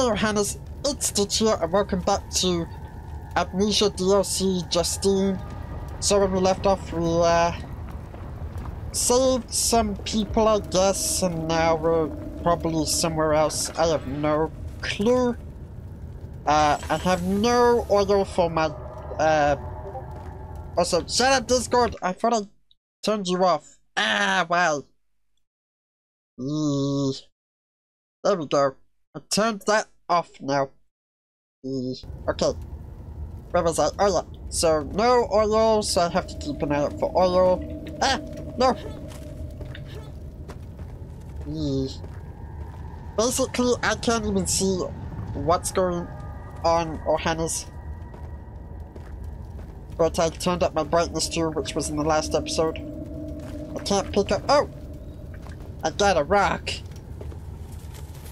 Hey Hannes, it's here and welcome back to Amnesia DLC Justine. So when we left off we uh, saved some people I guess and now we're probably somewhere else. I have no clue. Uh, I have no oil for my uh, also shut up Discord, I thought I turned you off. Ah, well. There we go. I turned that off now. Okay. Where was I? Oh yeah. So no oil, so I have to keep an eye out for oil. Ah! No! Basically, I can't even see what's going on Ohana's. But I turned up my brightness too, which was in the last episode. I can't pick up- oh! I got a rock!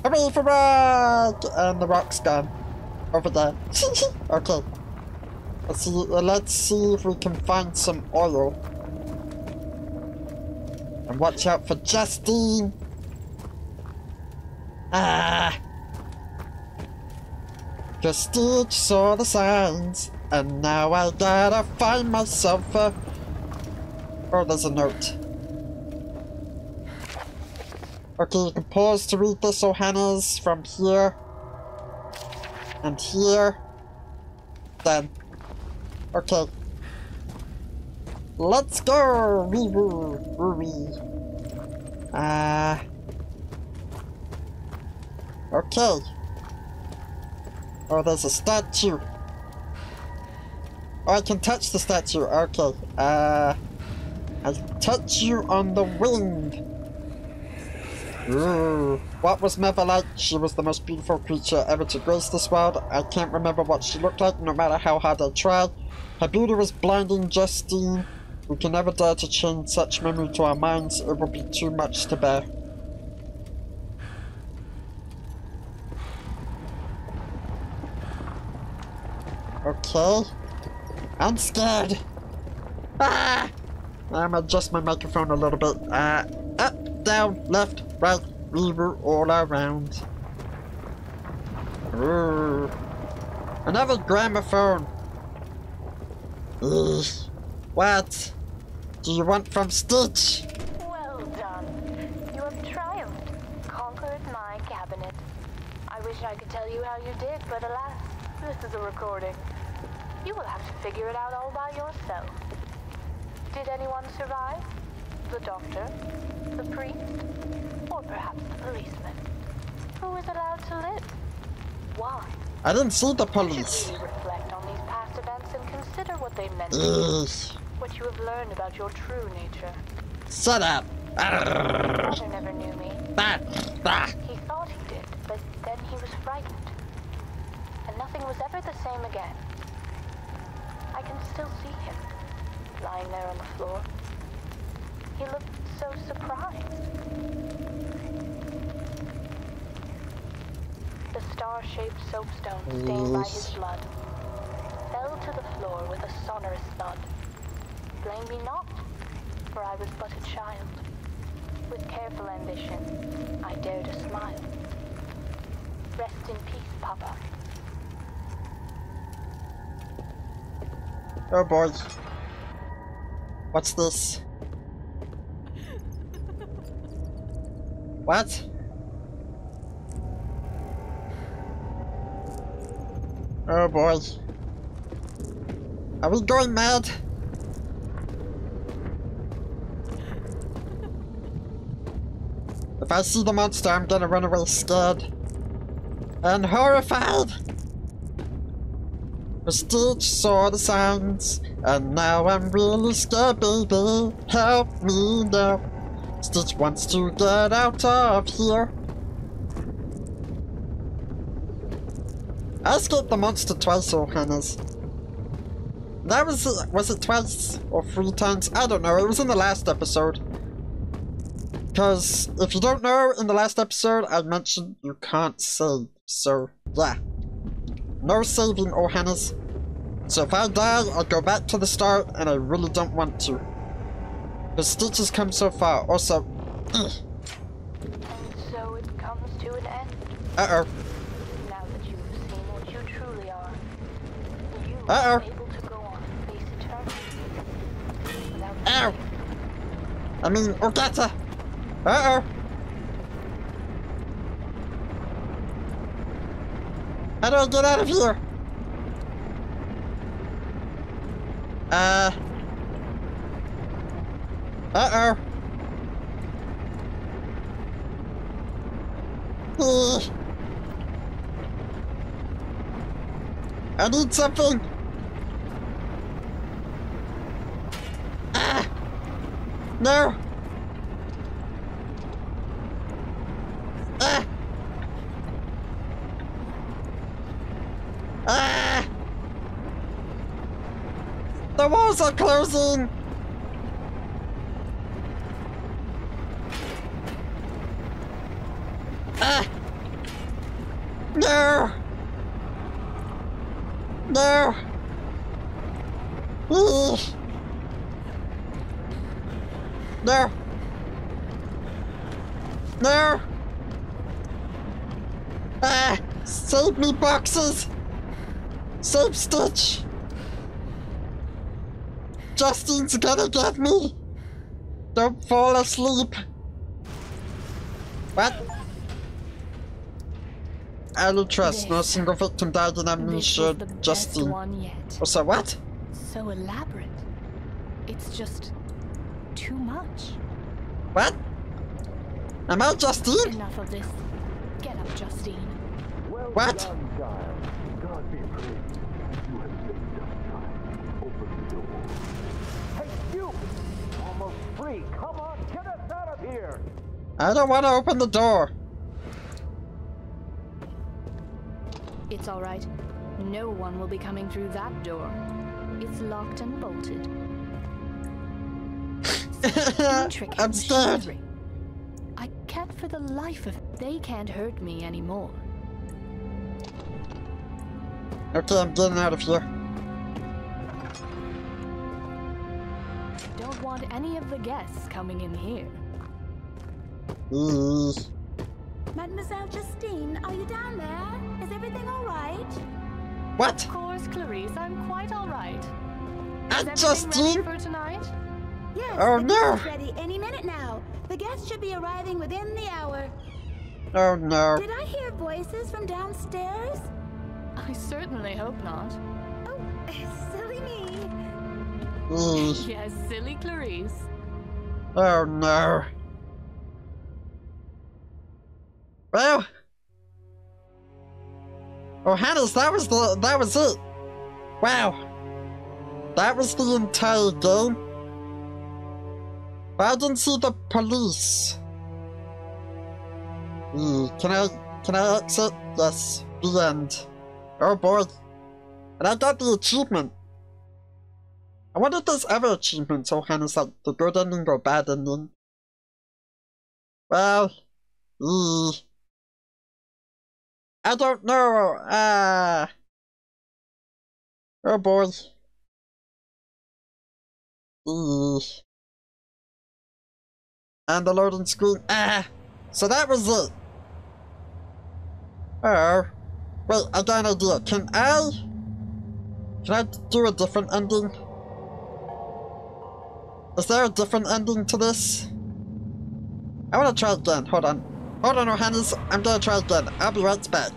Hooray for rock! And the rock's gone. Over there. okay. Let's see, let's see if we can find some oil. And watch out for Justine! Ah! Prestige saw the signs, and now I gotta find myself a... Oh, there's a note. Okay, you can pause to read this, Ohana's from here. And here. Then. Okay. Let's go! Wee woo! Uh, okay. Oh, there's a statue. Oh, I can touch the statue. Okay. Uh, I touch you on the wing. Ooh. What was Mother like? She was the most beautiful creature ever to grace this world. I can't remember what she looked like, no matter how hard I tried. Her beauty was blinding, Justine. We can never dare to change such memory to our minds. It would be too much to bear. Okay. I'm scared. Ah! I'm adjust my microphone a little bit. Up, down, left, right, all around. Another gramophone. What do you want from Stitch? Well done. You have triumphed, conquered my cabinet. I wish I could tell you how you did, but alas, this is a recording. You will have to figure it out all by yourself. Did anyone survive? The doctor? The priest? Or perhaps the policeman? Who is allowed to live? Why? I didn't see the police. really reflect on these past events and consider what they meant to you, Eesh. what you have learned about your true nature. Shut up. Father never knew me. Ah, ah. He thought he did, but then he was frightened. And nothing was ever the same again. I can still see him, lying there on the floor. He looked so surprised. The star-shaped soapstone stained by his blood fell to the floor with a sonorous thud. Blame me not, for I was but a child. With careful ambition, I dare to smile. Rest in peace, Papa. Oh boy. What's this? What? Oh boy. Are we going mad? If I see the monster, I'm gonna run away scared. And horrified! Prestige saw the signs, and now I'm really scared, baby. Help me now. Stitch wants to get out of here. I escaped the monster twice, oh, Ohana's. That was was it twice or three times? I don't know. It was in the last episode. Because if you don't know, in the last episode I mentioned you can't save. So yeah, no saving, oh, Ohana's. So if I die, I'll go back to the start, and I really don't want to. But still just come so far. Also, ugh. so it comes to an end. Uh oh. Now that you have seen what you truly are, you uh. Able to go on face eternity. Ow! I mean, Ogata. Uh oh. How do I get out of here? Uh. Uh-oh. I need something. Ah. No. Ah. Ah. The walls are closing. Ah. No. No. Eesh. No. Ah, save me boxes. Save Stitch. Justine's gonna get me. Don't fall asleep. What? I don't trust. No single victim died in This amnesia. is the best Justine. one yet. Oh, so what? So elaborate. It's just too much. What? Am I Justine? Enough of this. Get up, Justine. Well What? done. God be praised. You have saved us time. Open the door. Hey, you! Almost free. Come on, get us out of here! I don't want to open the door. It's all right. No one will be coming through that door. It's locked and bolted. I'm scared. I can't for the life of they can't hurt me anymore. Okay, I'm getting out of here. Don't want any of the guests coming in here. Eesh. Mademoiselle Justine, are you down there? Is everything all right? What? Of course, Clarice, I'm quite all right. I'm Is everything Justine? for tonight? Yes, Oh, no. ready any minute now. The guests should be arriving within the hour. Oh no. Did I hear voices from downstairs? I certainly hope not. Oh, silly me. Eesh. Mm. Yes, silly Clarice. Oh no. Well. Oh, Hannah's, that was the, that was it. Wow. That was the entire game. I didn't see the police. Hmm, Can I, can I exit? Yes. The end. Oh boy. And I got the achievement. I wonder if there's other achievements or Hannah's like the good ending or bad ending. Well, ee. I don't know. Ah. oh boy. And the loading screen. Ah. So that was it. Oh. Wait, I got an idea. Can I? Can I do a different ending? Is there a different ending to this? I wanna try again. Hold on. Hold on, Johannes. I'm gonna try again. I'll be right back.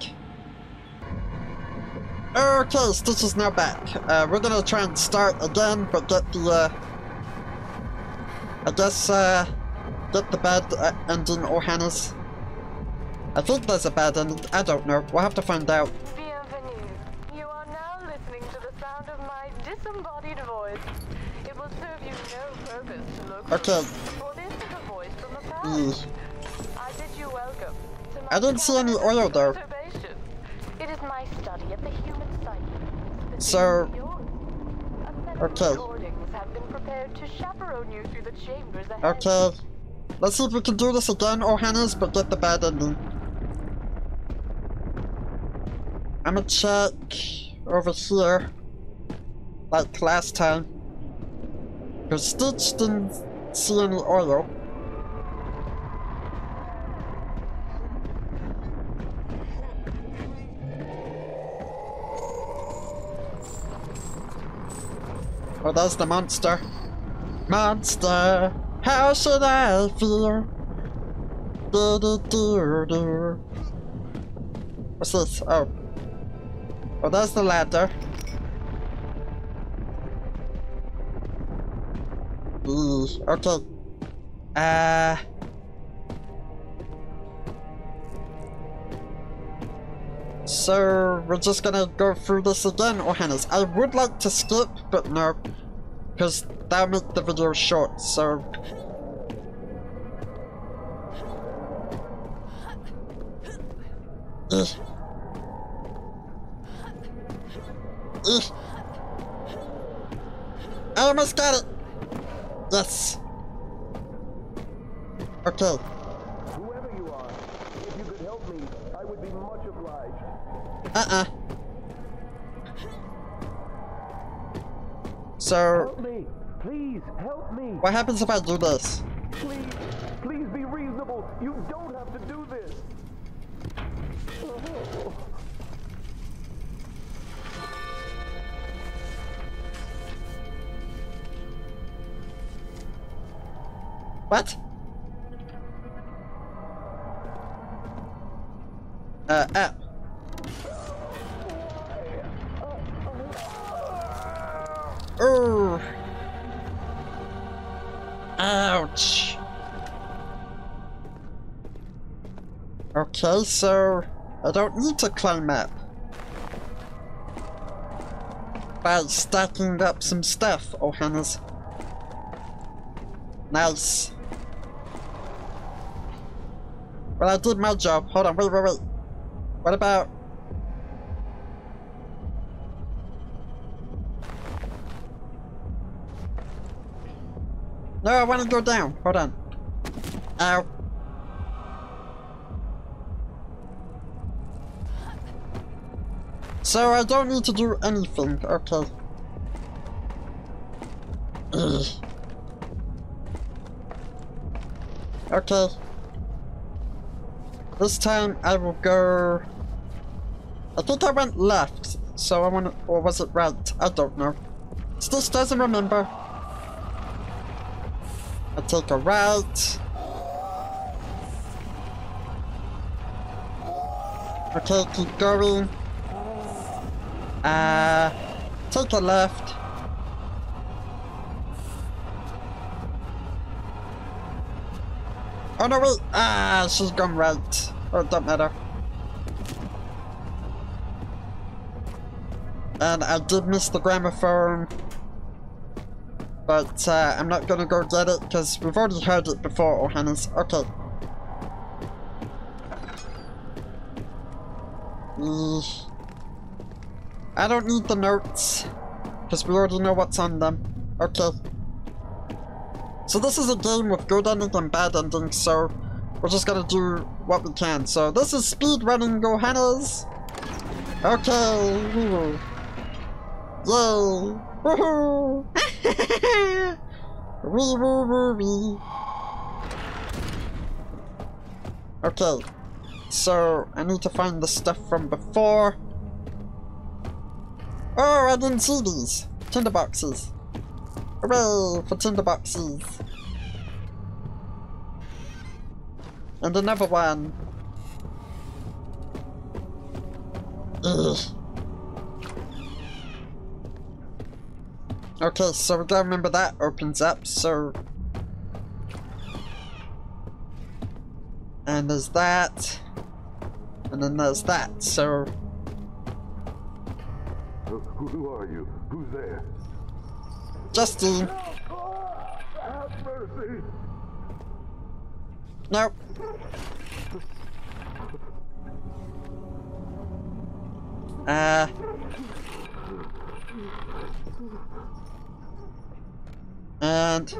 Okay, Stitch is now back. Uh, we're gonna try and start again, but get the, uh... I guess, uh... Get the bad uh, ending, Johannes. I think there's a bad ending. I don't know. We'll have to find out. Bienvenue. You are now listening to the sound of my disembodied voice. It will serve you no purpose to look Okay. for this is a voice from the past. Eesh. I bid you welcome to my I didn't see any oil, though. observation. It is my study of the human psyche. So- specifically yours. A set of Okay. recordings have been prepared to chaperone you through the chambers ahead. Okay. Let's see if we can do this again, Johannes, but get the bad ending. I'ma check over here. Like last time. Cause Stitch didn't see any oil. Oh, there's the monster. Monster, how should I feel? Do, do, do, do. What's this? Oh. Oh, there's the ladder. Eee, okay. Uh... So, we're just gonna go through this again, oh, Ohanas. I would like to skip, but no. Because that'll make the video short, so... Ugh. Ugh. I almost got it! Yes! Okay. Whoever you are, if you could help me, I would be much obliged. Uh-uh. So, Help me! Please, help me! what happens if I do this? Please, please be reasonable. You don't have to do this. What? Uh, uh. Ouch. Okay, so I don't need to climb up. By stacking up some stuff, oh. Nice. Well, I did my job. Hold on, wait, wait, wait. What about... No, I want to go down. Hold on. Ow. So I don't need to do anything. Okay. Okay. This time I will go... I think I went left, so I want to... Or was it right? I don't know. Still doesn't remember. Take a right. Okay, keep going. Uh, take a left. Oh no, wait! Ah, she's gone right. Oh, don't matter. And I did miss the gramophone. But uh, I'm not gonna go get it because we've already heard it before, Ohanas. Okay. I don't need the notes because we already know what's on them. Okay. So this is a game with good ending and bad endings, so we're just gonna do what we can. So this is speed running Johannes. Okay. Yay. Woohoo. wee woo woo wee. Okay. So I need to find the stuff from before. Oh, I didn't see these. Tinderboxes. Hooray for tinderboxes. And another one. Ugh. Okay, so we gotta remember that opens up, so... And there's that. And then there's that, so... Who, who are you? Who's there? Justine. Have mercy! Nope. Uh. And.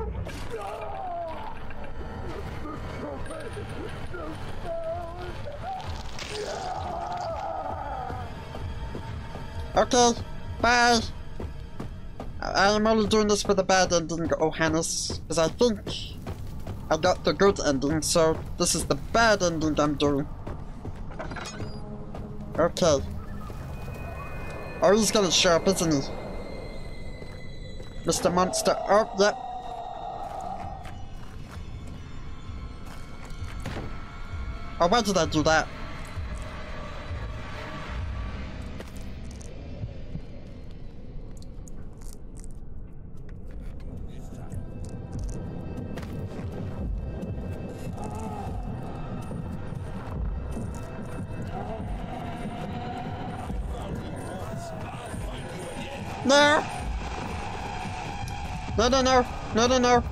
Okay, bye. I'm only doing this for the bad ending, Ohanas, because I think I got the good ending, so this is the bad ending I'm doing. Okay. Oh, he's gonna show up, isn't he? Mr. Monster. Oh, yep. Oh, why did I do that? No! No, no, no! No, no, no!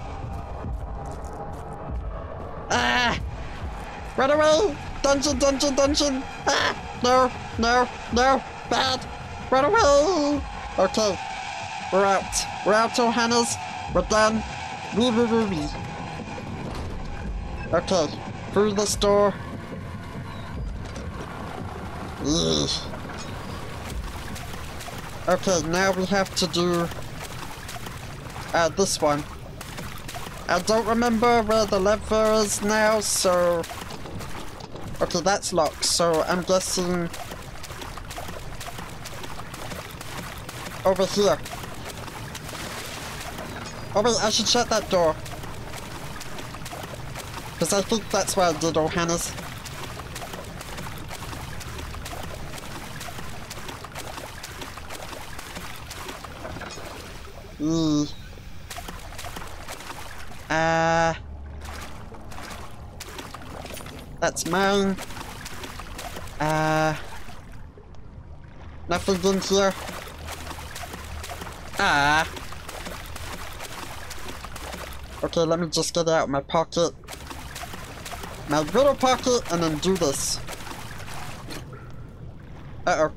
Ah! Run away! Dungeon, dungeon, dungeon! Ah! No, no, no! Bad! Run away! Okay. We're out. We're out, Johannes. We're done. Wee, wee, wee, wee. Okay. Through this door. Okay, now we have to do uh, this one. I don't remember where the lever is now, so... Okay, that's locked, so I'm guessing... Over here. Oh wait, I should shut that door. Because I think that's where I did Johannes. E. Uh. That's mine. Uh. Nothing in here. Ah. Okay, let me just get it out of my pocket. My little pocket, and then do this. Uh-oh.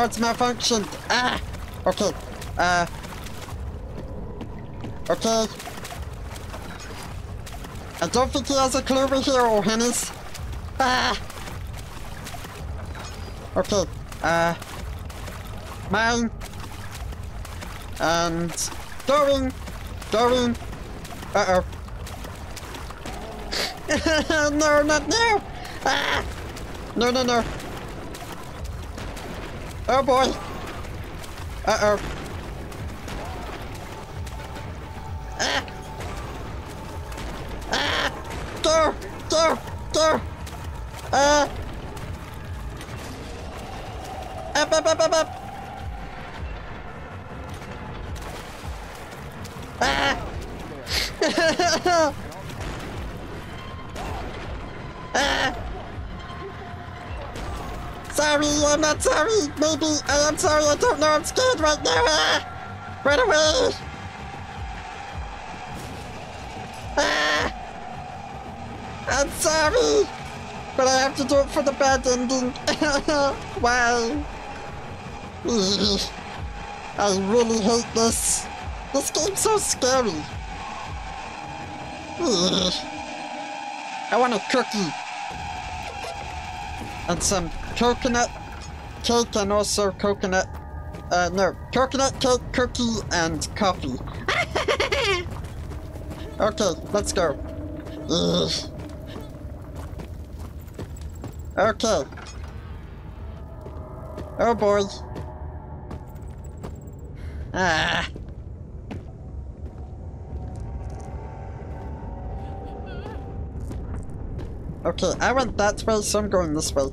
Oh, it's malfunctioned. Ah! Okay. Uh. Okay. I don't think he has a clue we're here, Johannes. Ah! Okay. Uh. Mine. And. Going. Going. Uh-oh. no, not now! Ah! No, no, no. Oh boy. Uh-oh. Ah! Maybe I am sorry. I don't know. I'm scared right now. Ah! Run away! Ah! I'm sorry, but I have to do it for the bad ending. Why? I really hate this. This game's so scary. I want a cookie. And some coconut cake and also coconut, uh, no, coconut cake, cookie, and coffee. okay, let's go. Ugh. Okay. Oh boy. Ah. Okay, I went that way, so I'm going this way.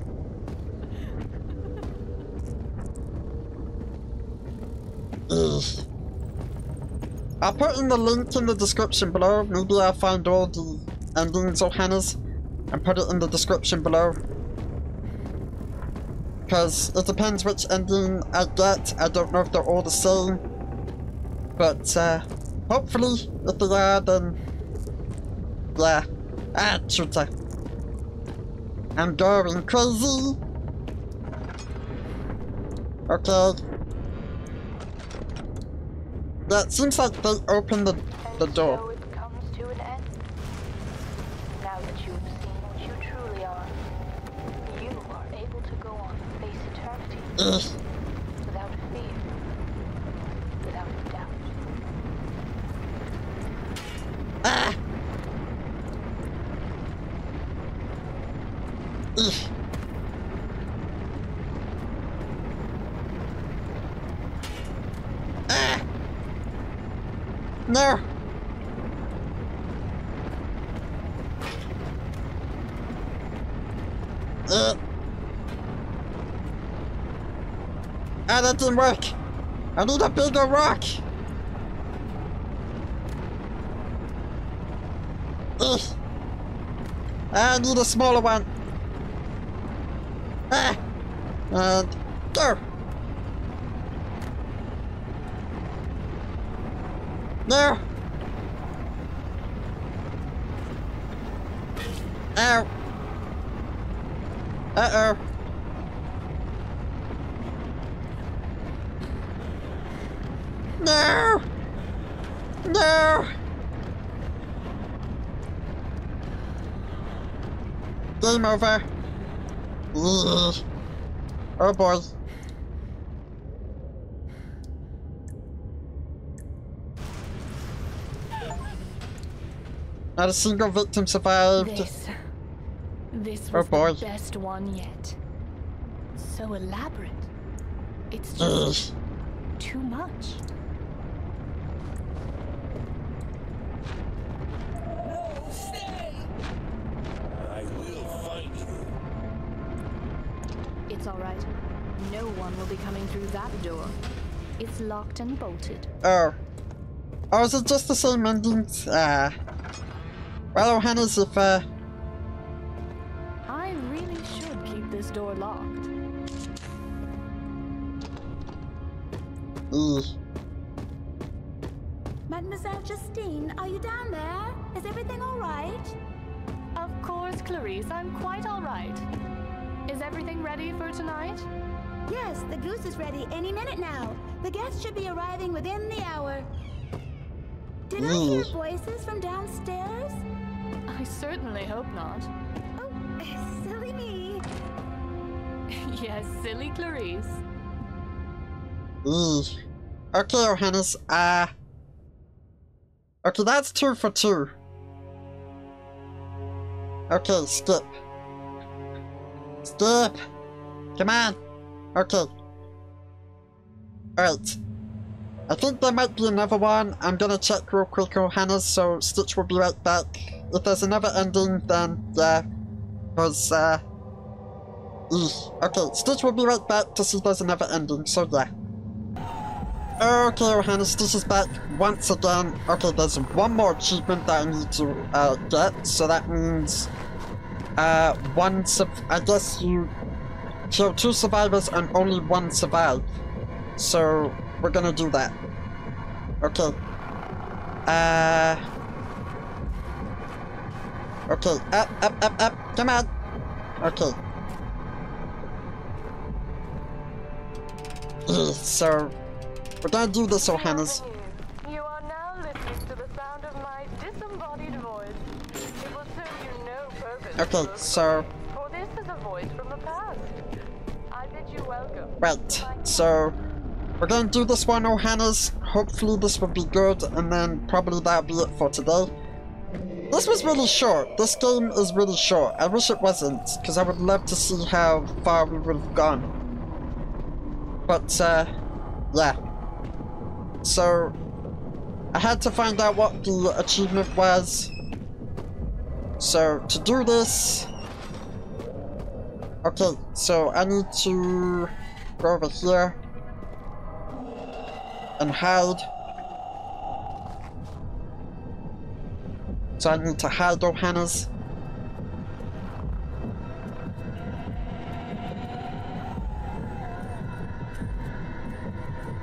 Ugh. I'll put in the link in the description below. Maybe I'll find all the endings of Hannah's and put it in the description below. Because it depends which ending I get. I don't know if they're all the same. But, uh, hopefully, if they are, then... Yeah. Ah, shooter. I'm going crazy. Okay. It seems like they opened the, the And door. so comes to an end. Now that you have seen what you truly are, you are able to go on and face eternity Ugh. without fear, without doubt. Ah! Eesh. Ah! No! Uh. Ah, that didn't work! I need a bigger rock! Ugh. I need a smaller one. Ah! And go! No! Ow! Uh-oh. No! No! Game over. Ugh. Oh boy. Not a single victim survived. This. This Oh, boy. the best one yet. So elaborate. It's Ugh. too much. Coming through that door. It's locked and bolted. Oh. Oh, is it just the same endings? Ah. Well, Hannes, if, uh... I really should keep this door locked. Eeh. Mademoiselle Justine, are you down there? Is everything all right? Of course, Clarice, I'm quite all right. Is everything ready for tonight? Yes, the goose is ready any minute now. The guests should be arriving within the hour. Did I hear voices from downstairs? I certainly hope not. Oh, silly me. yes, silly Clarice. Eeh. Okay, Johannes, uh... Okay, that's two for two. Okay, skip. Skip! Come on! Okay. Alright. I think there might be another one. I'm gonna check real quick, Johannes, so Stitch will be right back. If there's another ending, then yeah. Because, uh... eeh. Okay, Stitch will be right back to see if there's another ending, so yeah. Okay, Johannes, this is back once again. Okay, there's one more achievement that I need to uh, get, so that means uh, one sub- I guess you kill two survivors and only one survive. So, we're gonna do that. Okay. Uh... Okay, up, up, up, up, come on! Okay. So, we're gonna do this, Johannes. You are now listening to the sound of my disembodied voice. It will serve you no purpose. Okay, so, right, so, we're gonna do this one, Johannes. Hopefully this will be good, and then probably that'll be it for today. This was really short. This game is really short. I wish it wasn't, because I would love to see how far we would have gone. But, uh, yeah. So, I had to find out what the achievement was. So, to do this... Okay, so I need to go over here and hide. So I need to hide Johannes.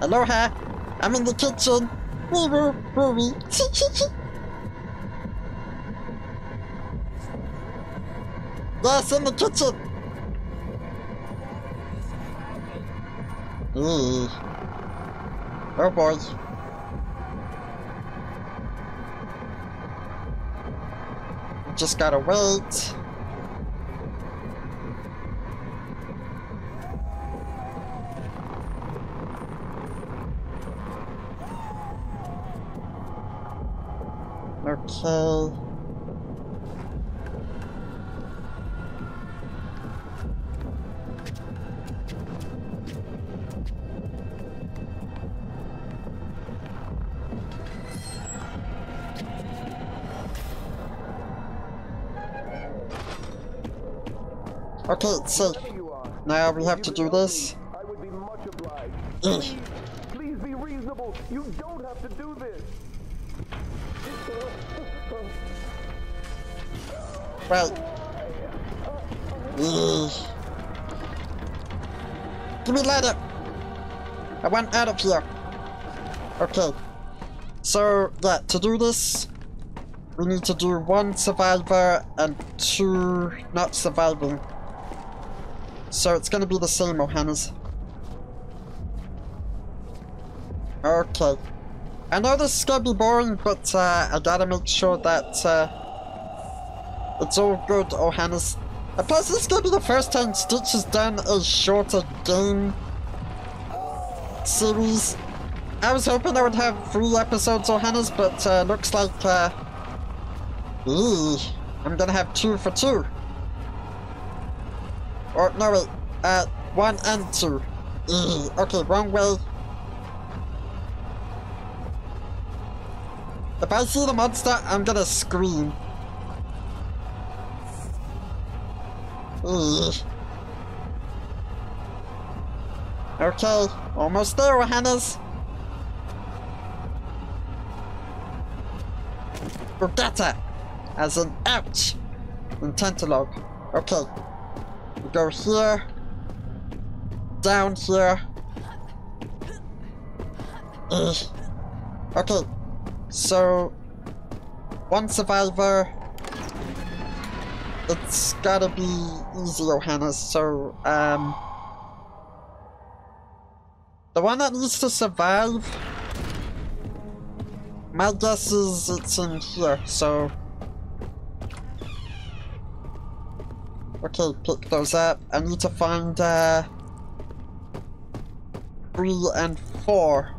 Aloha! I'm in the kitchen! Wee woo woo wee! Yes, in the kitchen! Eee. Oh boy. Just gotta wait. Okay. Okay, are. Now we have to do this. I would be much obliged. Please, please be reasonable. You don't have to do this. Right. Ugh. Give me ladder! I want out of here. Okay. So, yeah, to do this, we need to do one survivor and two not surviving. So it's gonna be the same, Ohanas. Okay. I know this is gonna be boring, but uh, I gotta make sure that uh, it's all good, Ohanas. And plus, this is gonna be the first time Stitch has done a shorter game series. I was hoping I would have three episodes, Ohanas, but uh, looks like uh, I'm gonna have two for two. Or, no wait, uh, one and two. Eee, okay, wrong way. If I see the monster, I'm gonna scream. Okay, almost there, Johannes. Brugata! As in ouch! In Tantalog. Okay. Go here. Down here. Ugh. Okay. So one survivor. It's gotta be easy, Johannes, so um the one that needs to survive my guess is it's in here, so... Okay, pick those up. I need to find, uh... Three and four.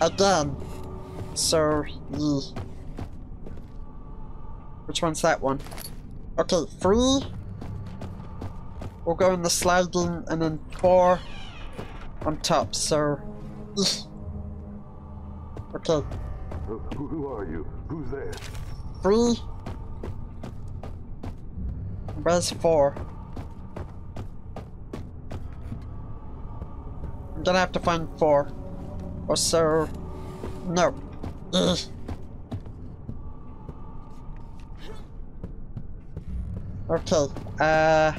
Again. So. Which one's that one? Okay, three. We'll go in the sliding, and then four on top, so... Okay, Who, who are you? Who's there? three. Where's four? I'm gonna have to find four. Or so. No. Ugh. Okay, uh.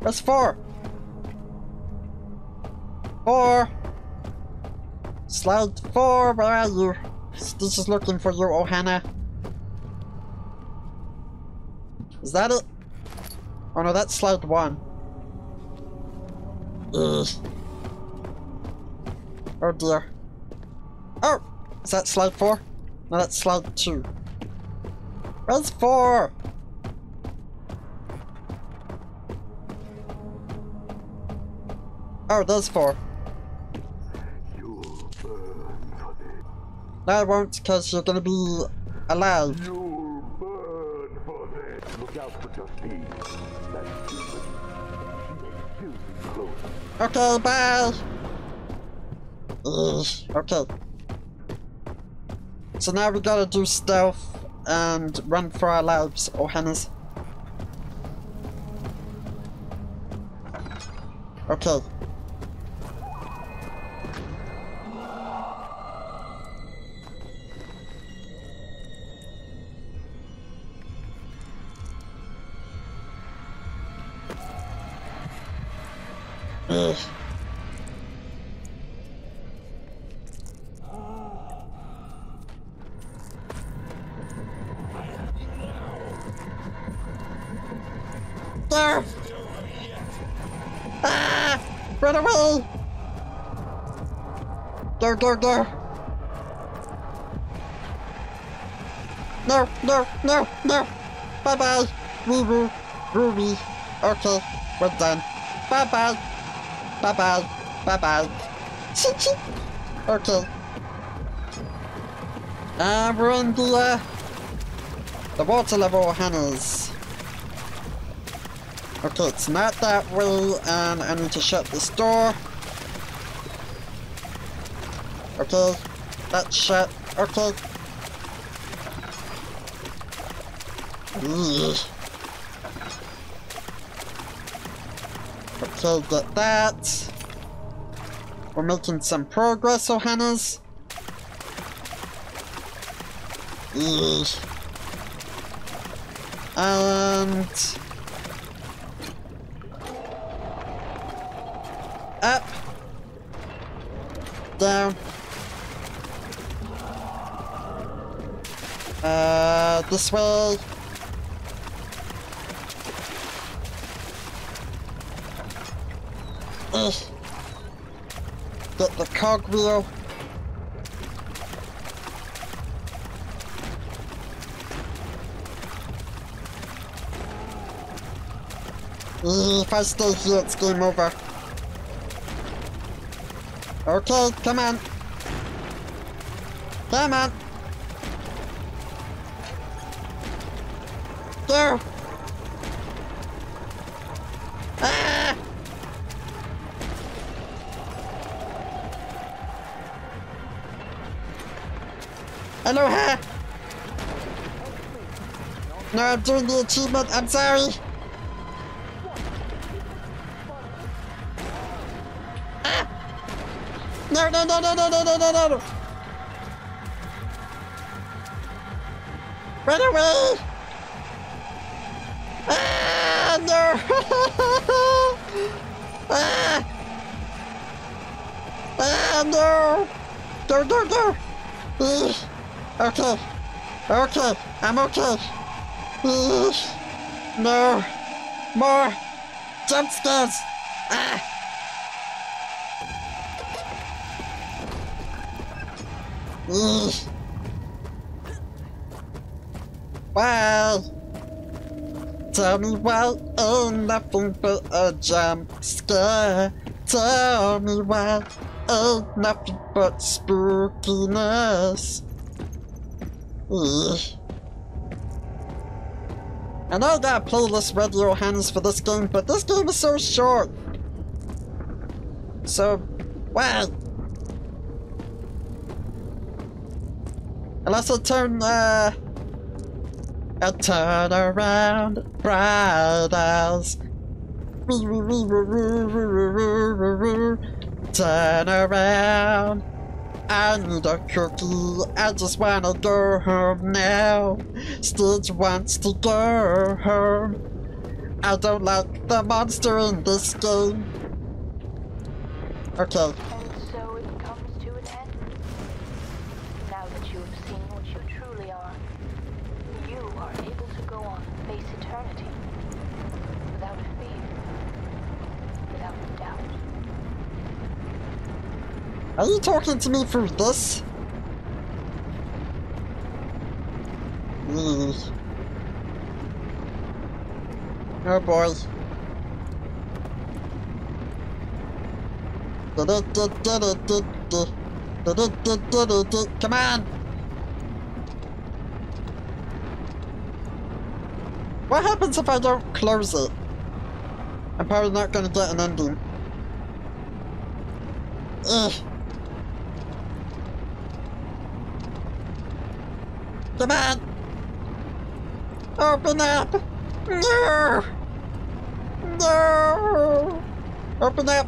Where's four? Four! Slide four, where are you? This is looking for you, Ohana. Is that it? Oh no, that's slide one. Ugh. Oh dear. Oh! Is that slide four? No, that's slide two. Where's four? Oh, there's four. You'll burn for this. No, I won't, because you're gonna be alive. Okay, bye! Okay. So now we gotta do stealth and run for our lives, Ohanas. Okay. There! Ah! Run away! Go, go, go! No, no, no, no! Bye bye! Wee woo! Ruby! Okay, we're done. Bye bye! Bye bye! Bye bye! Chee chee! Okay. And we're in the, uh, the water level, Hannah's. Okay, it's not that way, and I need to shut this door. Okay, that's shut. Okay. Eesh. Okay, get that. We're making some progress, Ohana's. Eesh. And... Up. Down. Uh, this way. Get the cogwheel. Ugh, If I stay here, it's game over. Okay, come on. Come on. Go. I'm doing the achievement, I'm sorry! Ah! No, no, no, no, no, no, no, no, no, no! Run away! Ah, no! ah! Ah, no! Go, go! Ugh. Okay. Okay. I'm okay. No. More. Jump scares. Ah. Ugh. Why? Tell me why oh nothing but a jump scare. Tell me why ain't nothing but spookiness. Ugh. I know I got playlist little hands for this game, but this game is so short. So, why? Unless I turn, uh... I turn around, bright. Turn around. I need a cookie. I just wanna go home now. Stitch wants to go home. I don't like the monster in this game. Okay. And so it comes to an end. Now that you have seen what you truly are, you are able to go on and face eternity without fear, without doubt. Are you talking to me through this? Really? Oh boy. Come on! What happens if I don't close it? I'm probably not gonna get an ending. Ugh. Come on! Open up! No! No! Open up!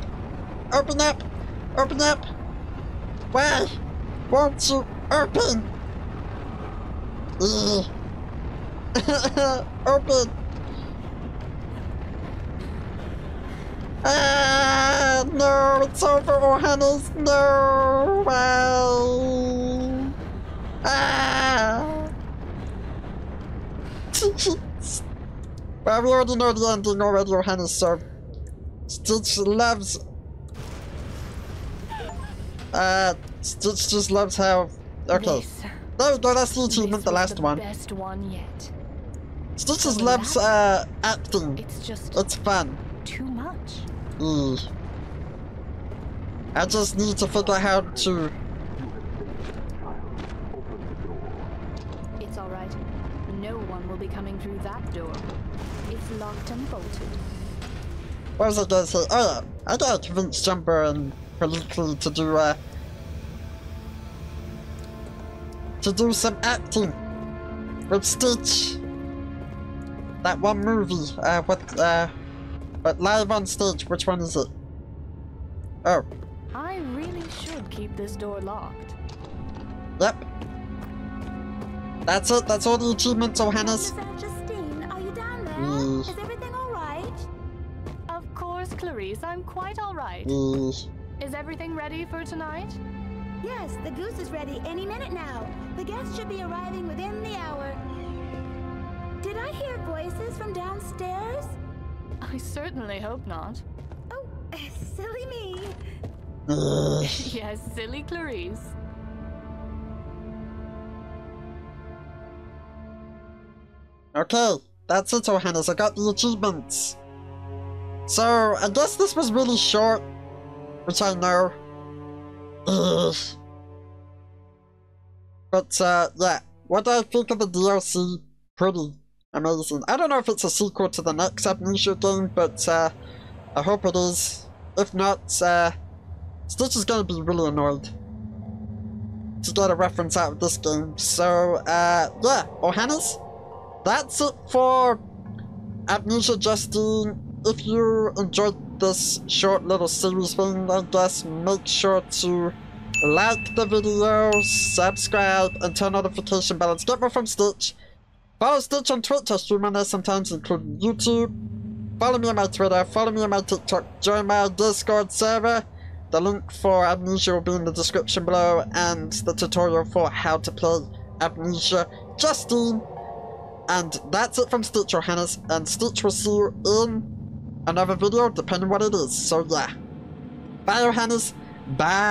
Open up! Open up! Why? Won't you open? Open! Ah, no, it's over, Ohanas, no! Why? Ah! Well, we already know the ending already, Your so... Stitch loves... Uh, Stitch just loves how... Okay. No, no, that's the achievement, the last the one. Best one yet. Stitch just loves, uh, acting. It's just... It's fun. Too much. Mm. I just need to figure out how to... It's alright. No one will be coming through that door. Locked and bolted. What was I gonna say? Oh yeah, I gotta convince Jumba and Pleakley to do uh to do some acting with Stitch. That one movie, uh what uh but live on stage, which one is it? Oh, I really should keep this door locked. yep. That's it, that's all the achievements, Ohanas. Mm. Is everything all right? Of course, Clarice, I'm quite all right. Is everything ready for tonight? Yes, the goose is ready any minute now. The guests should be arriving within the hour. Did I hear voices from downstairs? I certainly hope not. Oh, silly me. yes, silly Clarice. Okay, that's it, Ohanas. I got the achievements. So, I guess this was really short, which I know. Ugh. But, uh, yeah. What do I think of the DLC? Pretty amazing. I don't know if it's a sequel to the next Amnesia game, but, uh, I hope it is. If not, uh, Stitch is gonna be really annoyed to get a reference out of this game. So, uh, yeah, Ohanas? That's it for Amnesia Justine. If you enjoyed this short little series thing, I guess make sure to like the video, subscribe, and turn notification bells. Get more from Stitch. Follow Stitch on Twitch, I stream on there sometimes, including YouTube. Follow me on my Twitter, follow me on my TikTok, join my Discord server. The link for Amnesia will be in the description below, and the tutorial for how to play Amnesia Justine. And that's it from Stitch Ohanas, and Stitch will see you in another video, depending what it is. So yeah. Bye Ohanas. Bye.